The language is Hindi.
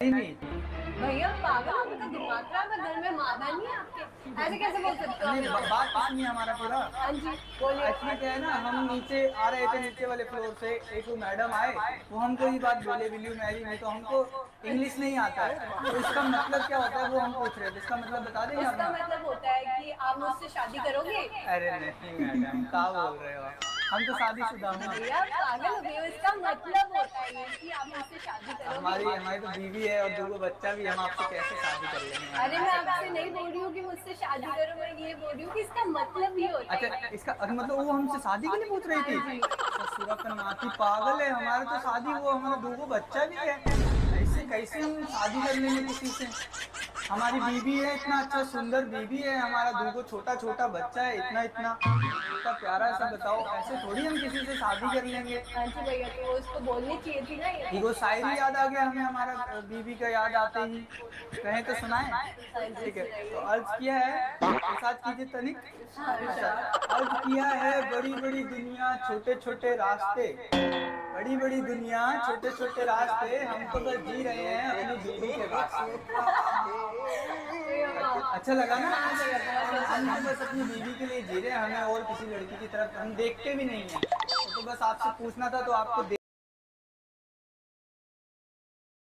नहीं नहीं। भैया पागल आपका दिमाग खराब है घर में मादा नहीं है आपके? ऐसे कैसे बोल सकते हो बात बात नहीं है हमारा पूरा। हाँ जी बोलिए। एक्चुअली क्या है ना हम नीचे आ रहे थे नीचे वाले फ्लोर से एक वो मैडम आए वो हमको ये बात बोले मैरी तो हमको इंग्लिश नहीं आता है। तो इसका मतलब क्या होता है वो हम पूछ रहे थे। इसका मतलब बता देंगे इसका मतलब होता है कि आप मुझसे शादी करोगे? अरे नहीं मैडम क्या बोल रहे हो? हम तो शादीशुदा हूँ। भैया पागल हो गए इसका मतलब होता है कि आप मुझसे शादी हमारी करोगे। हमारी तो बीवी है और दो बच्चा भी हम आपसे कैसे शादी कर लेंगे? अरे मैं आपसे नहीं बोल रही हूँ कि मुझसे शादी करो मैं ये बोल रही हूँ कि इसका मतलब होता अच्छा है इसका अच्छा, मतलब वो हमसे शादी के लिए पूछ रही थी? ससुरा का पागल है हमारे तो शादी वो हमारा दो बच्चा भी है। ऐसे कैसे हम शादी कर लेंगे किसी से? हमारी बीवी है इतना अच्छा सुंदर बीबी है हमारा दो छोटा छोटा बच्चा है इतना इतना। इतना प्यारा सा बताओ ऐसे थोड़ी हम किसी से शादी कर लेंगे? हाँ जी भैया तो उसको बोलनी चाहिए थी ना वो शायरी याद आ गया हमें हमारा बीबी का याद आते ही। कहें तो सुनाए। ठीक है तो अर्ज़ किया है साथ कीजिए तनिक। अच्छा, अर्ज़ किया है बड़ी बड़ी दुनिया छोटे छोटे रास्ते। बड़ी बड़ी दुनिया छोटे छोटे रास्ते हम तो बस जी रहे हैं अपनी बीवी के रास्ते अच्छा लगा ना। हम तो बस अपनी बीवी के लिए जी रहे हैं, हमें और किसी लड़की की तरफ़ हम देखते भी नहीं है। तो बस आपसे पूछना था तो आपको